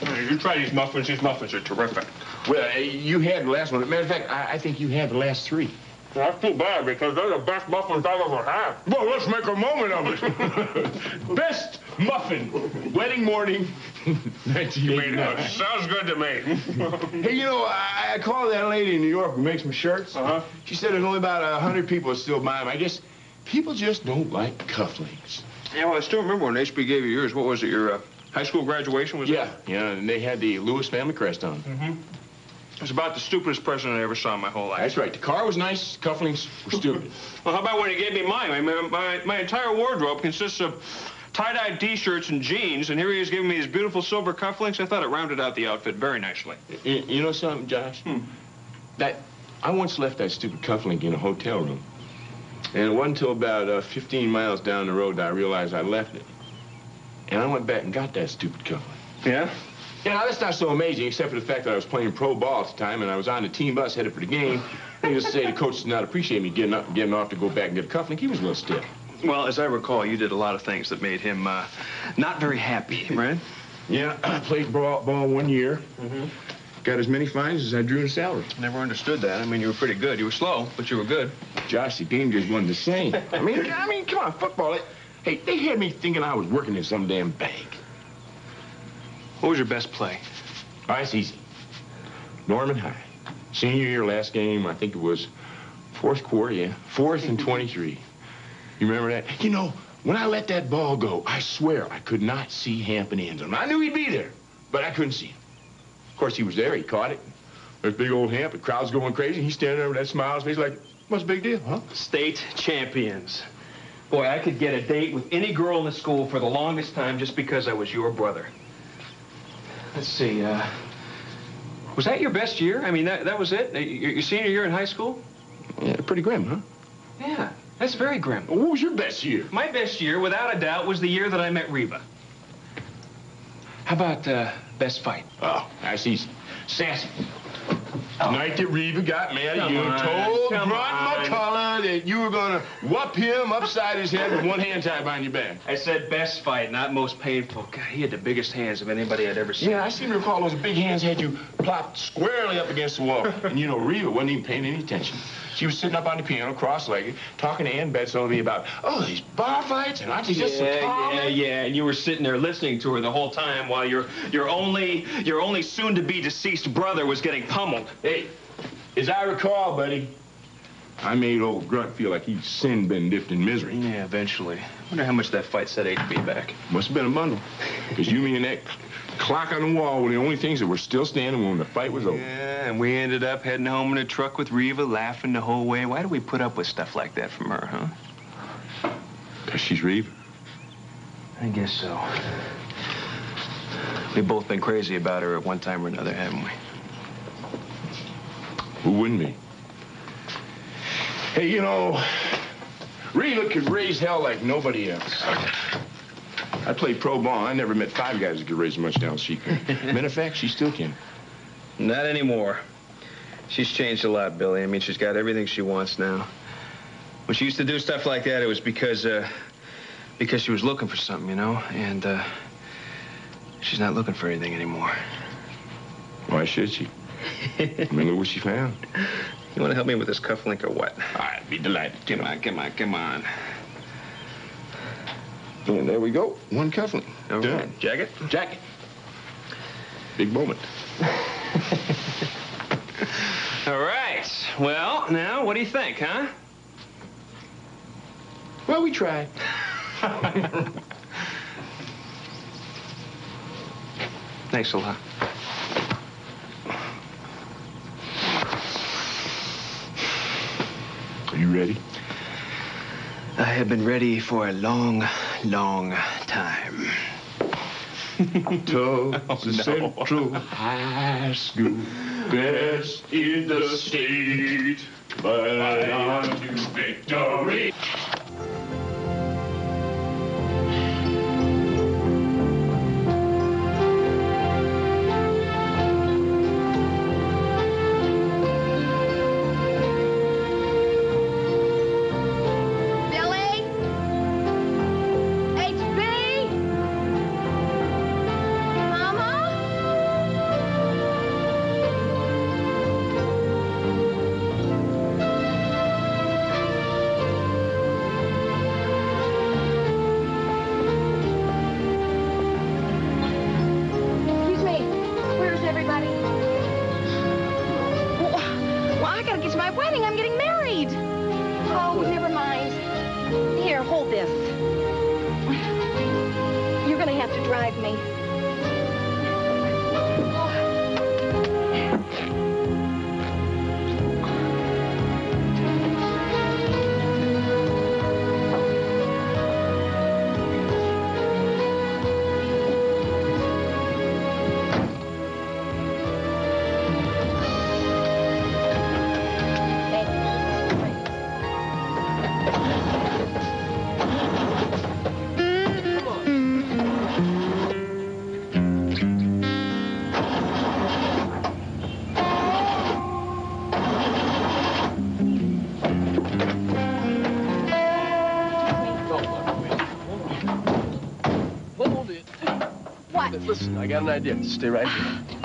You try these muffins. These muffins are terrific. Well, uh, you had the last one. Matter of fact, I, I think you had the last three. That's too bad because they're the best muffins I've ever had. Well, let's make a moment of it. Best muffin, wedding morning, 1989. Sounds good to me. Hey, you know, I, I called that lady in New York who makes my shirts. Uh-huh. She said there's only about a hundred people that still buy them. I guess people just don't like cufflinks. yeah, well, I still remember when HB gave you yours. What was it? Your uh, high school graduation was? Yeah, yeah, and they had the Lewis family crest on. Mm-hmm. It was about the stupidest present I ever saw in my whole life. That's right. The car was nice. Cufflinks were stupid. Well, how about when he gave me mine? I mean, my, my entire wardrobe consists of tie-dye T-shirts and jeans, and here he is giving me his beautiful silver cufflinks. I thought it rounded out the outfit very nicely. you, you know something, Josh? That I once left that stupid cufflink in a hotel room, and it wasn't until about uh, 15 miles down the road that I realized I left it. And I went back and got that stupid cufflink. Yeah? Yeah, know, that's not so amazing, except for the fact that I was playing pro ball at the time, and I was on the team bus headed for the game. Needless to say, the coach did not appreciate me getting up, getting off to go back and get a cufflink. He was a little stiff. Well, as I recall, you did a lot of things that made him uh, not very happy, right? Yeah, I played ball, ball one year. Got as many fines as I drew in salary. Never understood that. I mean, you were pretty good. You were slow, but you were good. Josh, the game just wasn't the same. I mean, I mean, come on, football. It, hey, they had me thinking I was working in some damn bank. What was your best play? All right, it's easy. Norman High. Senior year, last game, I think it was fourth quarter, yeah. Fourth and 23. You remember that? You know, when I let that ball go, I swear I could not see Hamp and ends. I knew he'd be there, but I couldn't see him. Of course, he was there. He caught it. There's big old Hamp. The crowd's going crazy. He's standing there with that smile on his face like, what's the big deal, huh? State champions. Boy, I could get a date with any girl in the school for the longest time just because I was your brother. Let's see, uh, was that your best year? I mean, that, that was it? Your, your senior year in high school? Yeah, pretty grim, huh? Yeah, that's very grim. What was your best year? My best year, without a doubt, was the year that I met Reva. How about uh, best fight? Oh, that's easy. Sassy. Oh. The night that Reva got mad Come you, on, told Grunt on. McCullough that you were gonna whoop him upside his head with one hand tied behind your back. I said best fight, not most painful. God, he had the biggest hands of anybody I'd ever seen. Yeah, I seem to recall those big hands had you plopped squarely up against the wall. and you know, Reva wasn't even paying any attention. She was sitting up on the piano, cross-legged, talking to Ann Betts over me about, oh, these bar fights, and aren't just so yeah, calm? yeah, yeah. And you were sitting there listening to her the whole time while your your only your only soon-to-be deceased brother was getting pummeled. Hey, as I recall, buddy, I made old Grunt feel like he'd sin been dipped in misery. Yeah, eventually. I Wonder how much that fight set HB back. Must have been a bundle. Because you, me, and that clock on the wall were the only things that were still standing when the fight was over. Yeah, and we ended up heading home in a truck with Reva, laughing the whole way. Why do we put up with stuff like that from her, huh? Because she's Reva. I guess so. We've both been crazy about her at one time or another, haven't we? Who wouldn't be? Hey, you know, Reva could raise hell like nobody else. I played pro ball. I never met five guys that could raise as much hell as she could. Matter of fact, she still can. Not anymore. She's changed a lot, Billy. I mean, she's got everything she wants now. When she used to do stuff like that, it was because, uh, because she was looking for something, you know? And, uh, she's not looking for anything anymore. Why should she? I mean, look what she found. You want to help me with this cufflink or what? I'd be delighted. Come on, come on, come on. And there we go. One cufflink. All Done. right. Jacket? Jacket. Big moment. All right. Well, now, what do you think, huh? Well, we tried. Thanks a lot. Are you ready? I have been ready for a long, long time. Tulsa Oh, no. Central High School, best in the state, but on to victory. drive me. What? Listen, I got an idea. Stay right here.